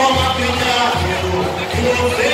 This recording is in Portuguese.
toma pinga, que você